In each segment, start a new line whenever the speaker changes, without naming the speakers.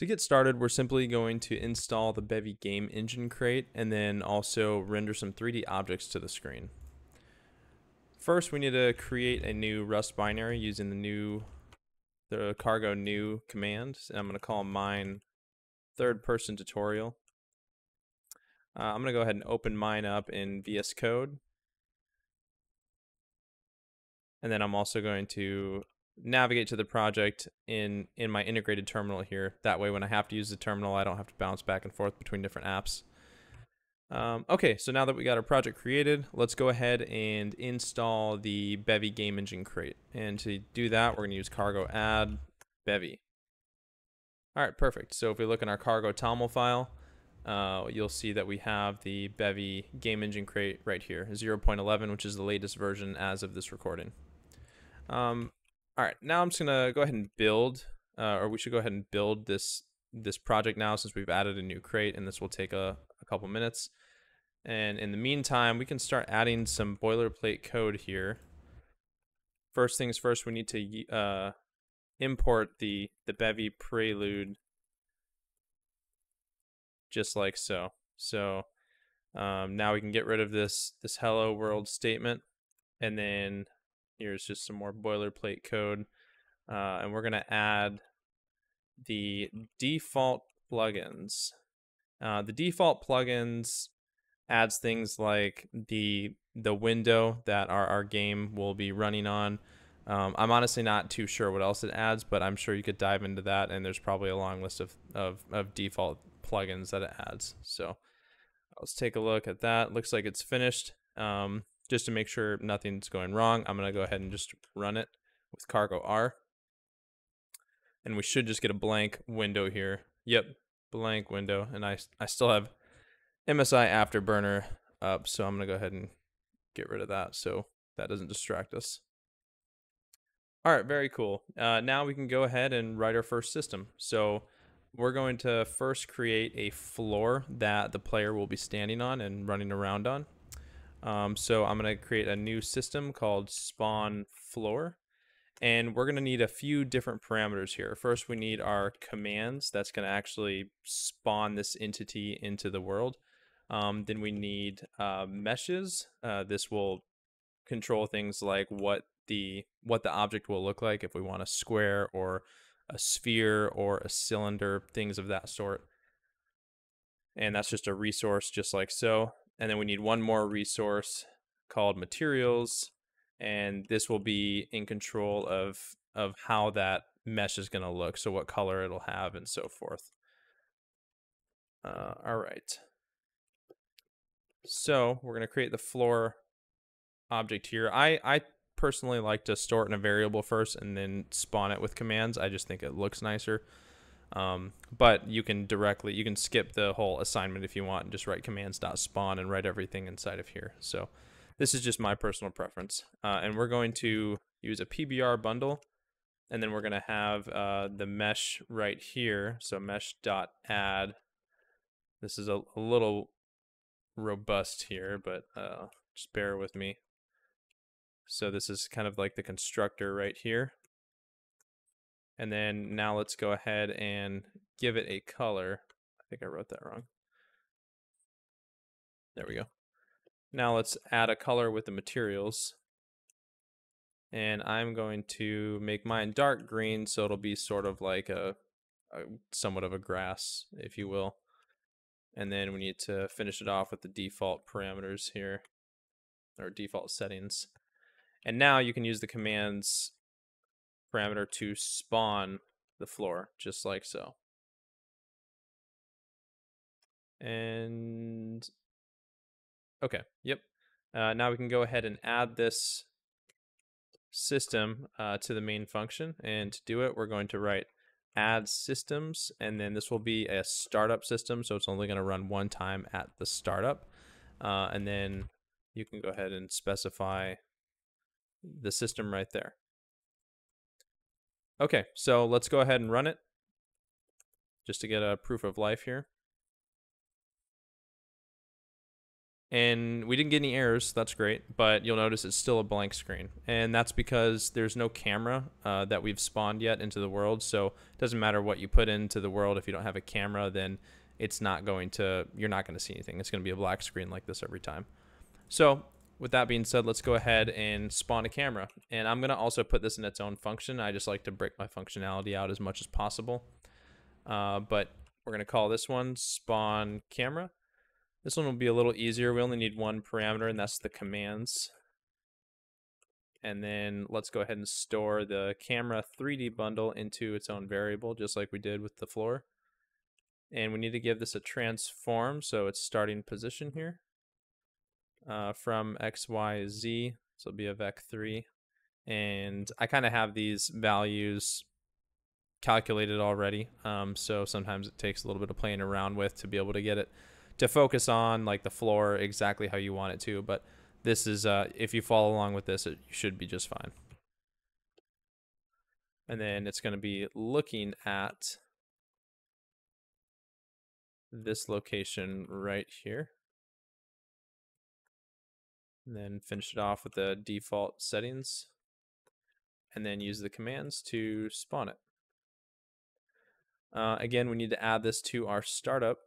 To get started, we're simply going to install the Bevy game engine crate and then also render some 3D objects to the screen. First, we need to create a new Rust binary using the new the cargo new command. I'm going to call mine third person tutorial. Uh, I'm going to go ahead and open mine up in VS Code. And then I'm also going to navigate to the project in in my integrated terminal here. That way when I have to use the terminal, I don't have to bounce back and forth between different apps. Um, okay, so now that we got our project created, let's go ahead and install the Bevy game engine crate. And to do that, we're going to use cargo add Bevy. All right, perfect. So if we look in our cargo toml file, uh, you'll see that we have the Bevy game engine crate right here, 0.11, which is the latest version as of this recording. Um, all right, now I'm just gonna go ahead and build, uh, or we should go ahead and build this this project now since we've added a new crate, and this will take a, a couple minutes. And in the meantime, we can start adding some boilerplate code here. First things first, we need to uh, import the the Bevy prelude, just like so. So um, now we can get rid of this this hello world statement, and then Here's just some more boilerplate code. Uh, and we're going to add the default plugins. Uh, the default plugins adds things like the the window that our, our game will be running on. Um, I'm honestly not too sure what else it adds, but I'm sure you could dive into that, and there's probably a long list of, of, of default plugins that it adds. So let's take a look at that. Looks like it's finished. Um, just to make sure nothing's going wrong, I'm going to go ahead and just run it with cargo R. And we should just get a blank window here. Yep, blank window. And I, I still have MSI Afterburner up, so I'm going to go ahead and get rid of that so that doesn't distract us. All right, very cool. Uh, now we can go ahead and write our first system. So we're going to first create a floor that the player will be standing on and running around on. Um, so I'm going to create a new system called spawn floor. And we're going to need a few different parameters here. First, we need our commands that's going to actually spawn this entity into the world. Um, then we need uh, meshes. Uh, this will control things like what the what the object will look like if we want a square or a sphere or a cylinder, things of that sort. And that's just a resource just like so. And then we need one more resource called materials. And this will be in control of, of how that mesh is going to look. So what color it'll have and so forth. Uh, all right. So we're going to create the floor object here. I, I personally like to store it in a variable first and then spawn it with commands. I just think it looks nicer. Um, but you can directly, you can skip the whole assignment if you want and just write commands.spawn and write everything inside of here. So this is just my personal preference. Uh, and we're going to use a PBR bundle and then we're going to have uh, the mesh right here. So mesh.add. This is a, a little robust here, but uh, just bear with me. So this is kind of like the constructor right here. And then now let's go ahead and give it a color. I think I wrote that wrong. There we go. Now let's add a color with the materials. And I'm going to make mine dark green so it'll be sort of like a, a somewhat of a grass, if you will. And then we need to finish it off with the default parameters here, or default settings. And now you can use the commands parameter to spawn the floor, just like so. And okay, yep. Uh, now we can go ahead and add this system uh, to the main function. And to do it, we're going to write add systems, and then this will be a startup system, so it's only going to run one time at the startup. Uh, and then you can go ahead and specify the system right there. Okay, so let's go ahead and run it just to get a proof of life here. and we didn't get any errors. That's great, but you'll notice it's still a blank screen, and that's because there's no camera uh, that we've spawned yet into the world. So it doesn't matter what you put into the world if you don't have a camera, then it's not going to. You're not going to see anything. It's going to be a black screen like this every time. So with that being said, let's go ahead and spawn a camera, and I'm going to also put this in its own function. I just like to break my functionality out as much as possible, uh, but we're going to call this one spawn camera this one will be a little easier. We only need one parameter, and that's the commands. And then let's go ahead and store the camera 3D bundle into its own variable, just like we did with the floor. And we need to give this a transform, so it's starting position here. Uh, from X, Y, Z, so it'll be a vec3. And I kind of have these values calculated already, um, so sometimes it takes a little bit of playing around with to be able to get it to focus on like the floor exactly how you want it to. But this is, uh, if you follow along with this, it should be just fine. And then it's going to be looking at this location right here. And then finish it off with the default settings. And then use the commands to spawn it. Uh, again, we need to add this to our startup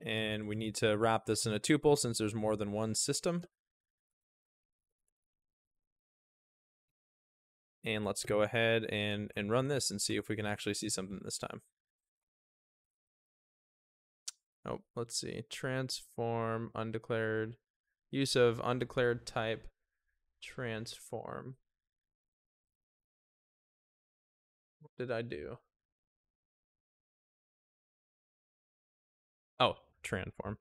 and we need to wrap this in a tuple since there's more than one system. And let's go ahead and, and run this and see if we can actually see something this time. Oh, let's see. Transform, undeclared, use of undeclared type, transform. What did I do? Oh, transform.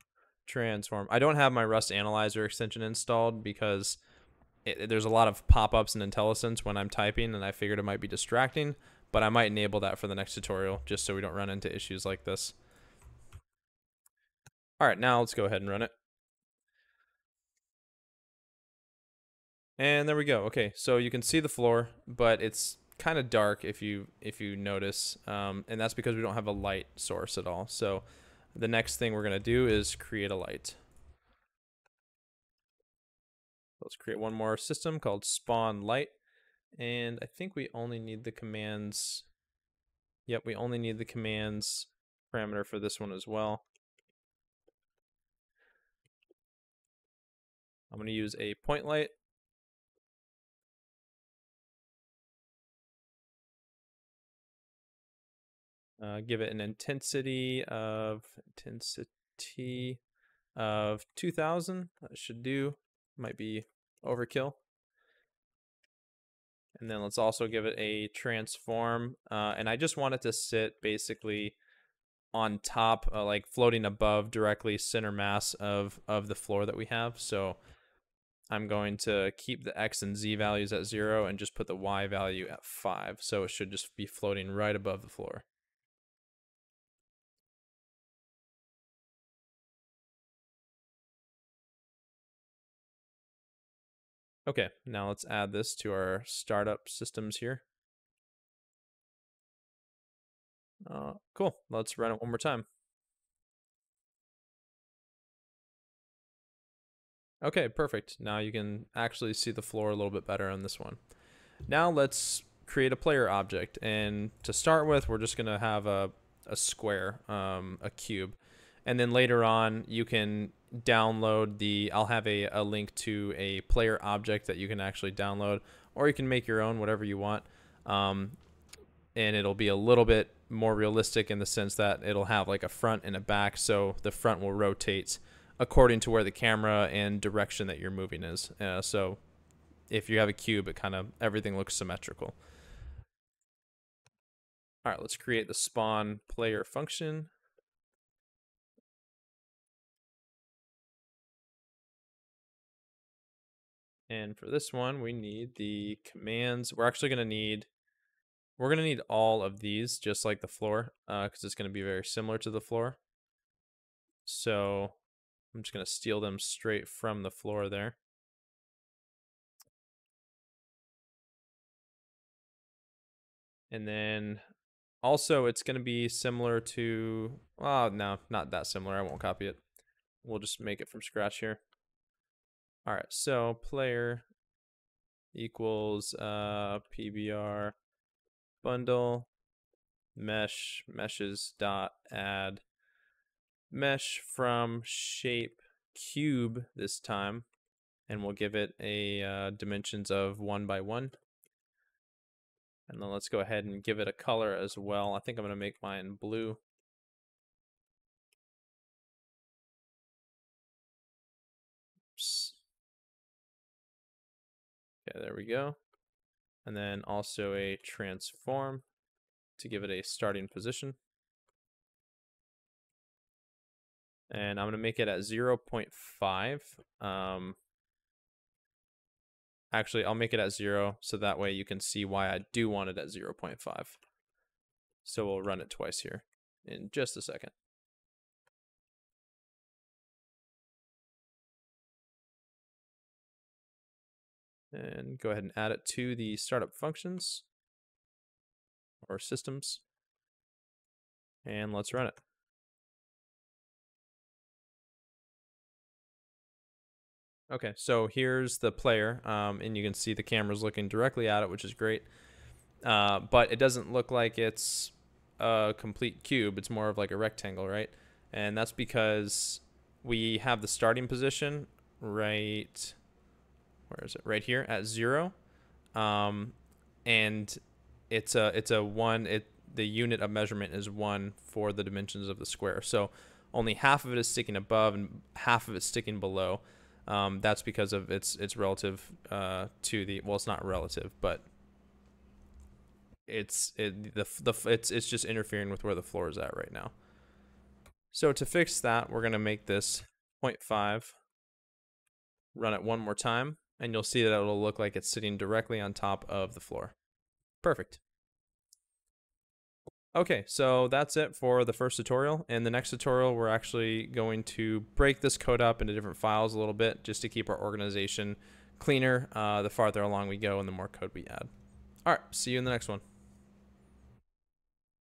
Transform. I don't have my Rust Analyzer extension installed because it, there's a lot of pop-ups and IntelliSense when I'm typing, and I figured it might be distracting. But I might enable that for the next tutorial, just so we don't run into issues like this. All right, now let's go ahead and run it. And there we go. Okay, so you can see the floor, but it's kind of dark if you if you notice, um, and that's because we don't have a light source at all. So the next thing we're going to do is create a light. Let's create one more system called spawn light. And I think we only need the commands. Yep, we only need the commands parameter for this one as well. I'm going to use a point light Uh, give it an intensity of intensity of 2000. That should do. Might be overkill. And then let's also give it a transform. Uh, and I just want it to sit basically on top, uh, like floating above directly center mass of, of the floor that we have. So I'm going to keep the X and Z values at zero and just put the Y value at five. So it should just be floating right above the floor. Okay, now let's add this to our startup systems here. Uh, cool, let's run it one more time. Okay, perfect. Now you can actually see the floor a little bit better on this one. Now let's create a player object. And to start with, we're just going to have a, a square, um, a cube. And then later on, you can download the I'll have a, a link to a player object that you can actually download or you can make your own whatever you want um, and it'll be a little bit more realistic in the sense that it'll have like a front and a back so the front will rotate according to where the camera and direction that you're moving is uh, so if you have a cube it kind of everything looks symmetrical all right let's create the spawn player function And for this one, we need the commands. We're actually going to need, we're going to need all of these, just like the floor, because uh, it's going to be very similar to the floor. So I'm just going to steal them straight from the floor there. And then also it's going to be similar to, oh, no, not that similar. I won't copy it. we'll just make it from scratch here. All right, so player equals uh, PBR bundle mesh meshes dot add mesh from shape cube this time and we'll give it a uh, dimensions of one by one and then let's go ahead and give it a color as well I think I'm gonna make mine blue Oops. okay there we go and then also a transform to give it a starting position. And I'm going to make it at 0.5. Um, actually, I'll make it at 0 so that way you can see why I do want it at 0.5. So we'll run it twice here in just a second. And go ahead and add it to the startup functions or systems. And let's run it. Okay, so here's the player, um, and you can see the camera's looking directly at it, which is great. Uh, but it doesn't look like it's a complete cube. It's more of like a rectangle, right? And that's because we have the starting position right, where is it? Right here at zero. Um, and it's a it's a one it the unit of measurement is one for the dimensions of the square. So only half of it is sticking above and half of it sticking below. Um, that's because of its its relative uh, to the well, it's not relative, but it's it the the it's it's just interfering with where the floor is at right now. So to fix that, we're gonna make this 0.5. Run it one more time, and you'll see that it'll look like it's sitting directly on top of the floor. Perfect. Okay, so that's it for the first tutorial. In the next tutorial, we're actually going to break this code up into different files a little bit just to keep our organization cleaner uh, the farther along we go and the more code we add. All right, see you in the next one.